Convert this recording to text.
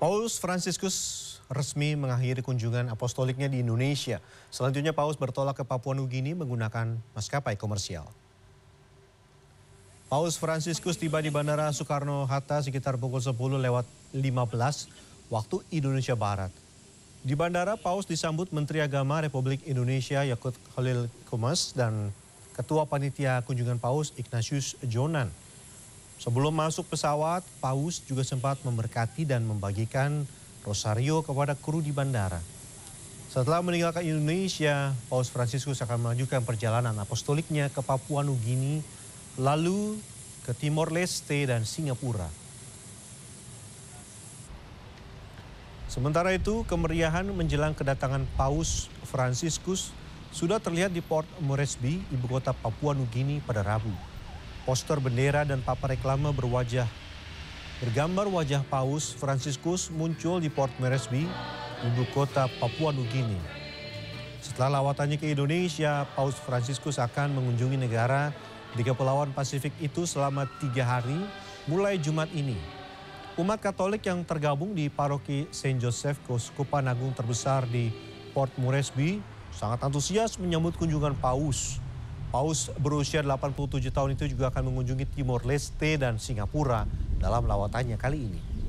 Paus Franciscus resmi mengakhiri kunjungan apostoliknya di Indonesia. Selanjutnya Paus bertolak ke Papua Nugini menggunakan maskapai komersial. Paus Franciscus tiba di Bandara Soekarno-Hatta sekitar pukul 10 lewat 15 waktu Indonesia Barat. Di bandara, Paus disambut Menteri Agama Republik Indonesia Yakut Khalil Kumas dan Ketua Panitia Kunjungan Paus Ignatius Jonan. Sebelum masuk pesawat, Paus juga sempat memberkati dan membagikan rosario kepada kru di bandara. Setelah meninggalkan Indonesia, Paus Fransiskus akan melanjutkan perjalanan apostoliknya ke Papua Nugini, lalu ke Timor Leste dan Singapura. Sementara itu, kemeriahan menjelang kedatangan Paus Fransiskus sudah terlihat di Port Moresby, ibu kota Papua Nugini pada Rabu. Poster bendera dan papan reklame berwajah bergambar wajah Paus Franciscus muncul di Port Moresby, ibu kota Papua Nugini. Setelah lawatannya ke Indonesia, Paus Franciscus akan mengunjungi negara di Kepulauan Pasifik itu selama tiga hari mulai Jumat ini. Umat Katolik yang tergabung di paroki Saint Joseph Keuskupan Agung terbesar di Port Moresby sangat antusias menyambut kunjungan Paus. Paus berusia 87 tahun itu juga akan mengunjungi Timor Leste dan Singapura dalam lawatannya kali ini.